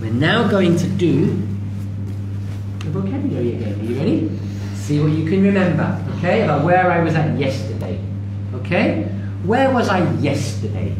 We're now going to do the vocabulary again. Are you ready? See what you can remember, okay? About where I was at yesterday. Okay? Where was I yesterday?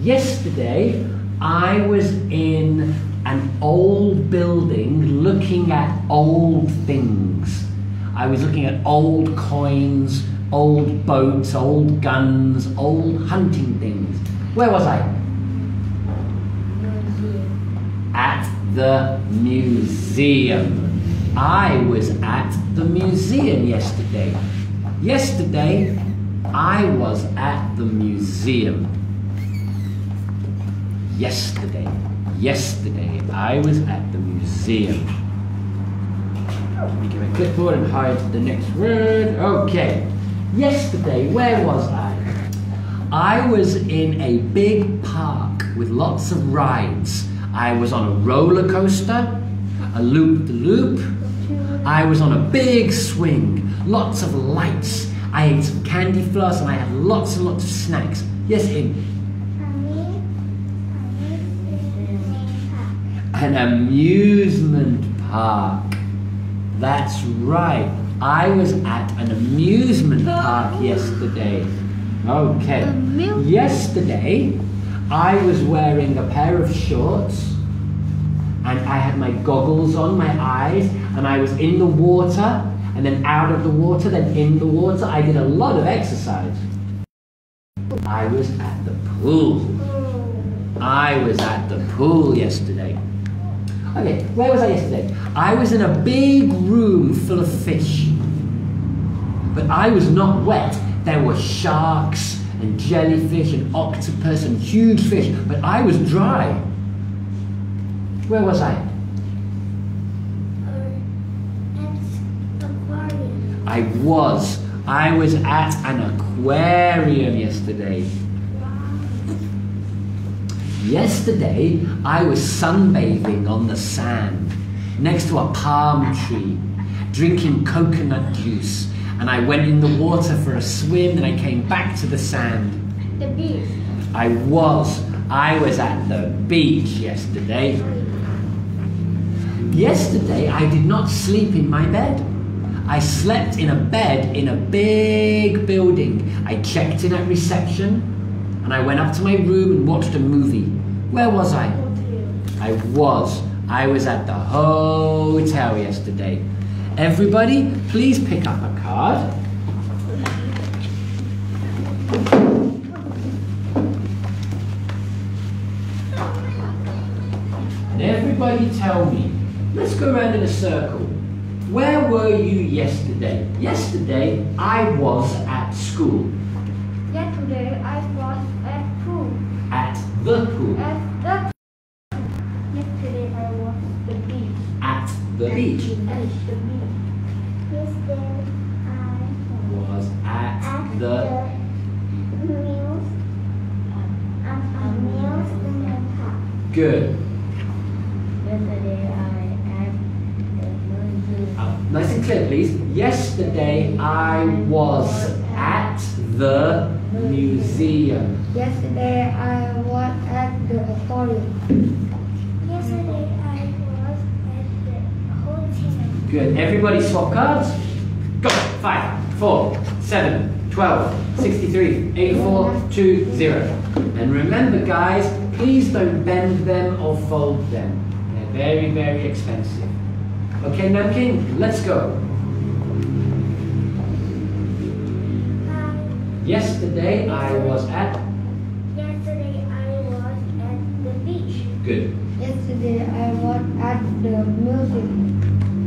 Yesterday, I was in an old building looking at old things. I was looking at old coins, old boats, old guns, old hunting things. Where was I? At the museum. I was at the museum yesterday. Yesterday, I was at the museum. Yesterday, yesterday, I was at the museum. Let me get my clipboard and hide the next word. Okay. Yesterday, where was I? I was in a big park with lots of rides. I was on a roller coaster, a loop the loop. I was on a big swing, lots of lights. I ate some candy floss and I had lots and lots of snacks. Yes, in an amusement park. That's right. I was at an amusement park yesterday. Okay. Yesterday, I was wearing a pair of shorts and I had my goggles on my eyes and I was in the water and then out of the water, then in the water. I did a lot of exercise. I was at the pool. I was at the pool yesterday. Okay, where was I yesterday? I was in a big room full of fish. But I was not wet. There were sharks and jellyfish and octopus and huge fish, but I was dry. Where was I? I was. I was at an aquarium yesterday. Yesterday, I was sunbathing on the sand next to a palm tree, drinking coconut juice. And I went in the water for a swim and I came back to the sand. The beach. I was. I was at the beach yesterday. Yesterday, I did not sleep in my bed. I slept in a bed in a big building. I checked in at reception and I went up to my room and watched a movie. Where was I? I was. I was at the hotel yesterday. Everybody, please pick up a card. And everybody tell me, let's go around in a circle. Where were you yesterday? Yesterday, I was at school. Yesterday I was at pool. At the pool. At the beach. At the beach. Yesterday I Was at the good. Yesterday I at the museum. Uh, nice and clear, please. Yesterday, I was at the museum. Yesterday I was at the aquarium. Yesterday I was at the hotel. Good. Everybody swap cards. Go. Five, four, seven, 12, 63, 84, 2, 0. And remember, guys, please don't bend them or fold them. They're very, very expensive. Okay, Namkin, let's go. Yesterday, I was at. Yesterday I was at the beach. Good. Yesterday I was at the museum.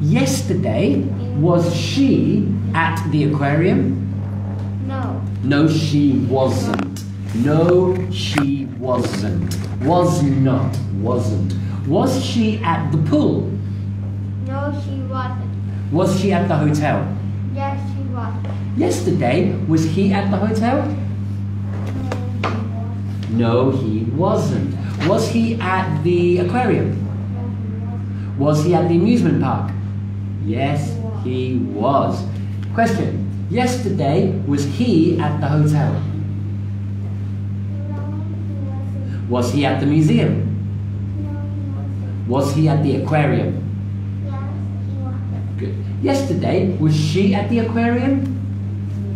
Yesterday, was she at the aquarium? No. No, she wasn't. No, she wasn't. Was not. Wasn't. Was she at the pool? No, she wasn't. Was she at the hotel? Yes, she was. Yesterday, was he at the hotel? No, he wasn't. Was he at the aquarium? No, he wasn't. Was he at the amusement park? Yes, he was. Question. Yesterday, was he at the hotel? No, he wasn't. Was he at the museum? No, he wasn't. Was he at the aquarium? Yes, he wasn't. Good. Yesterday, was she at the aquarium?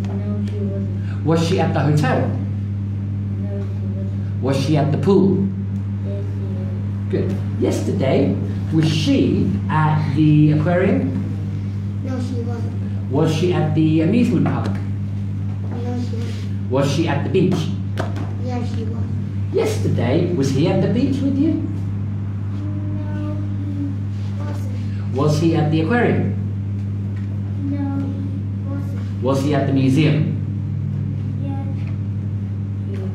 No, she wasn't. Was she at the hotel? No, she wasn't. Was she at the pool? Yes, she was. Good. Yesterday, was she at the aquarium? No, she wasn't. Was she at the amusement park? No, she wasn't. Was she at the beach? Yes, she was. Yesterday, was he at the beach with you? No, he wasn't. Was he at the aquarium? No, he wasn't. Was he at the museum? Yes. He was.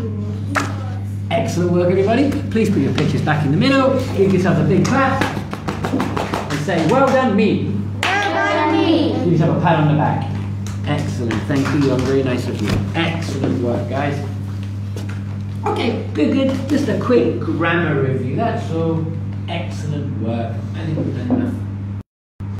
He was. Excellent work, everybody. Please put your pictures back in the middle. Give yourselves a big clap. And say, well done, me. Well done, me. Give yourself a pat on the back. Excellent. Thank you. You're very nice of you. Excellent work, guys. Okay, good, good. Just a quick grammar review. That's all. Excellent work. I think we've done enough